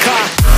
car.